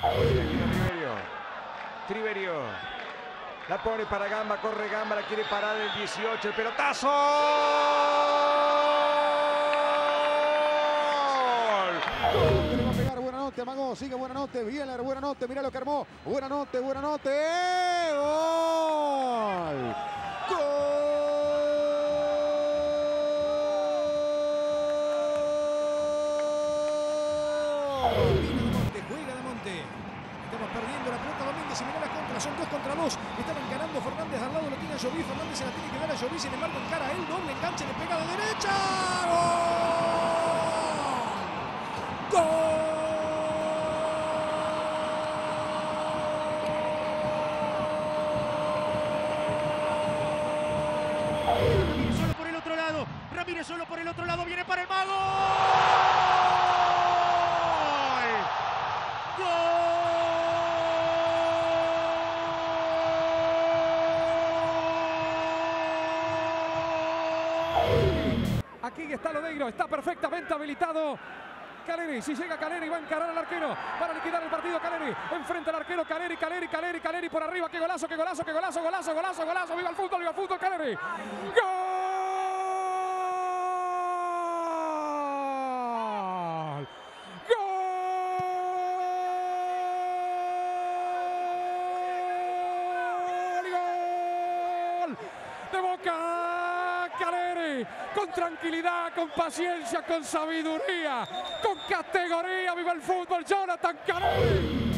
Triverio. Triverio. La pone para Gamba, corre Gamba, la quiere parar el 18, el pelotazo. Va a pegar, buena noche, Mago, sigue buena noche, Bieler, buena noche, mira lo que armó, buena noche, buena noche, gol, gol. Vino son dos contra dos. Están encarando Fernández al lado, lo tiene a Joví, Fernández se la tiene que dar a Joví, sin embargo encara él, doble enganche, le pega de derecha. ¡Gol! Ramírez solo por el otro lado. Ramírez solo por el otro lado. Viene para el mago. Aquí está Lodeiro, está perfectamente habilitado. Caleri, si llega Caleri, va a encarar al arquero para liquidar el partido. Caleri, enfrente al arquero. Caleri, Caleri, Caleri, Caleri por arriba. Qué golazo, qué golazo, qué golazo, golazo, golazo, golazo. Viva el fútbol, viva el fútbol, Caleri. ¡Gol! ¡Gol! ¡Gol! De Boca Con tranquilidad, con paciencia, con sabiduría, con categoría. ¡Viva el fútbol, Jonathan Caleri!